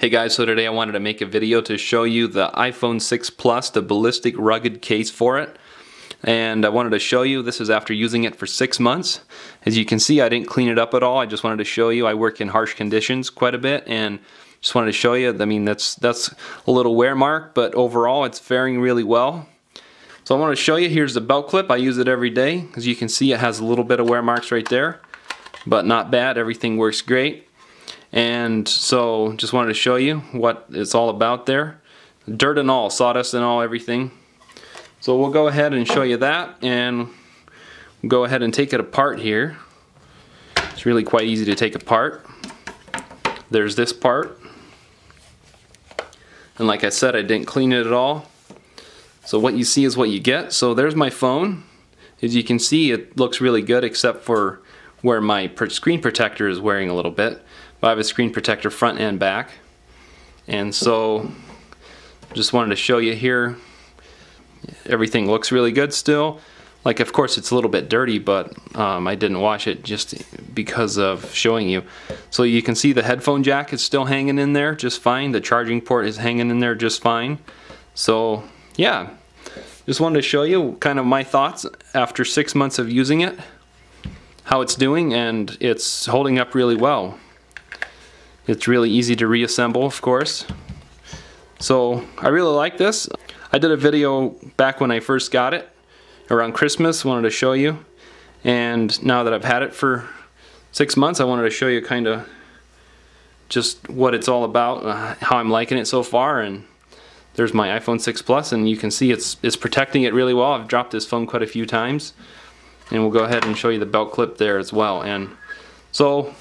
Hey guys, so today I wanted to make a video to show you the iPhone 6 Plus, the ballistic rugged case for it. And I wanted to show you, this is after using it for six months. As you can see, I didn't clean it up at all. I just wanted to show you, I work in harsh conditions quite a bit and just wanted to show you, I mean, that's, that's a little wear mark, but overall it's faring really well. So I want to show you, here's the belt clip. I use it every day. As you can see, it has a little bit of wear marks right there, but not bad. Everything works great. And so just wanted to show you what it's all about there. Dirt and all, sawdust and all, everything. So we'll go ahead and show you that and go ahead and take it apart here. It's really quite easy to take apart. There's this part. And like I said, I didn't clean it at all. So what you see is what you get. So there's my phone. As you can see, it looks really good except for where my screen protector is wearing a little bit. But I have a screen protector front and back. And so just wanted to show you here. Everything looks really good still. Like of course it's a little bit dirty but um, I didn't wash it just because of showing you. So you can see the headphone jack is still hanging in there just fine. The charging port is hanging in there just fine. So yeah, just wanted to show you kind of my thoughts after six months of using it, how it's doing and it's holding up really well. It's really easy to reassemble, of course. So I really like this. I did a video back when I first got it, around Christmas, wanted to show you. And now that I've had it for six months, I wanted to show you kind of just what it's all about, uh, how I'm liking it so far. And there's my iPhone 6 Plus, and you can see it's, it's protecting it really well. I've dropped this phone quite a few times. And we'll go ahead and show you the belt clip there as well. And so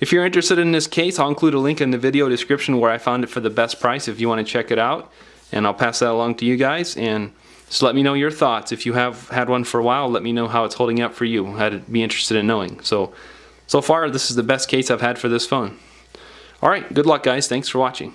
if you're interested in this case, I'll include a link in the video description where I found it for the best price if you want to check it out. And I'll pass that along to you guys. And just let me know your thoughts. If you have had one for a while, let me know how it's holding up for you. I'd be interested in knowing. So, so far, this is the best case I've had for this phone. All right, good luck, guys. Thanks for watching.